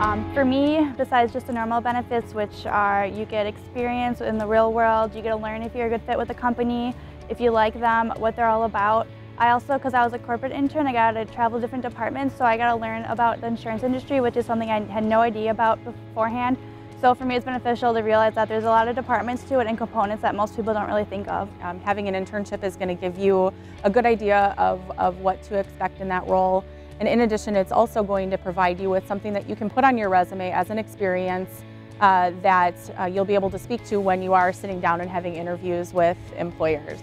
Um, for me, besides just the normal benefits, which are you get experience in the real world, you get to learn if you're a good fit with the company, if you like them, what they're all about. I also, because I was a corporate intern, I got to travel different departments, so I got to learn about the insurance industry, which is something I had no idea about beforehand. So for me, it's beneficial to realize that there's a lot of departments to it and components that most people don't really think of. Um, having an internship is going to give you a good idea of, of what to expect in that role. And in addition, it's also going to provide you with something that you can put on your resume as an experience uh, that uh, you'll be able to speak to when you are sitting down and having interviews with employers.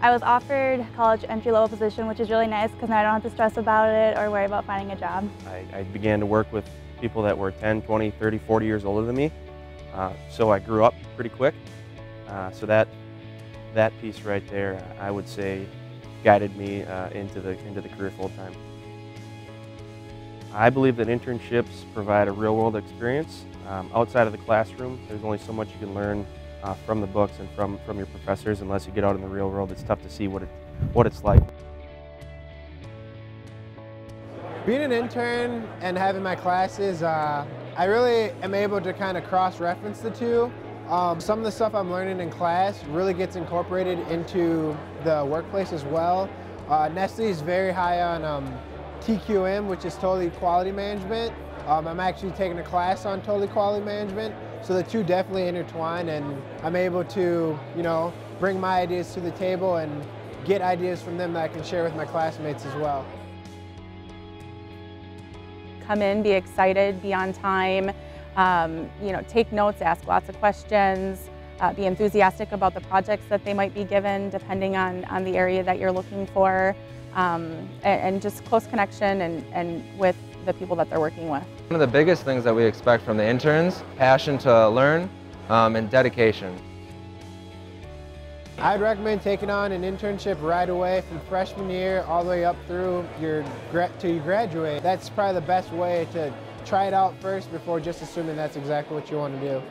I was offered college entry-level position, which is really nice because now I don't have to stress about it or worry about finding a job. I, I began to work with people that were 10, 20, 30, 40 years older than me. Uh, so I grew up pretty quick. Uh, so that that piece right there, I would say, guided me uh, into the into the career full time. I believe that internships provide a real world experience. Um, outside of the classroom, there's only so much you can learn uh, from the books and from, from your professors unless you get out in the real world. It's tough to see what, it, what it's like. Being an intern and having my classes, uh, I really am able to kind of cross-reference the two. Um, some of the stuff I'm learning in class really gets incorporated into the workplace as well. Uh, Nestle is very high on um, TQM, which is Total Quality Management. Um, I'm actually taking a class on Total Quality Management, so the two definitely intertwine and I'm able to, you know, bring my ideas to the table and get ideas from them that I can share with my classmates as well. Come in, be excited, be on time, um, you know, take notes, ask lots of questions, uh, be enthusiastic about the projects that they might be given depending on, on the area that you're looking for, um, and, and, just close connection and, and with the people that they're working with. One of the biggest things that we expect from the interns, passion to learn um, and dedication. I'd recommend taking on an internship right away from freshman year all the way up through your till you graduate. That's probably the best way to try it out first before just assuming that's exactly what you want to do.